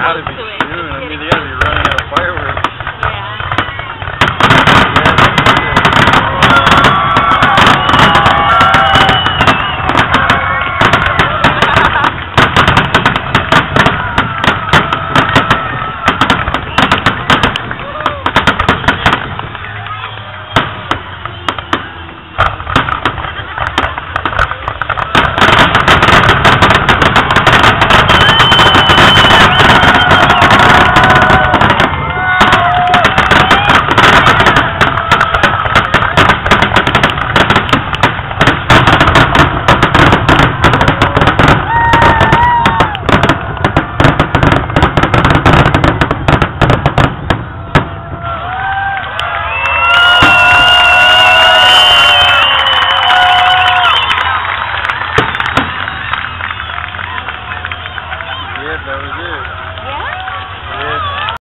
gotta be soon. I mean, that was it. Yeah?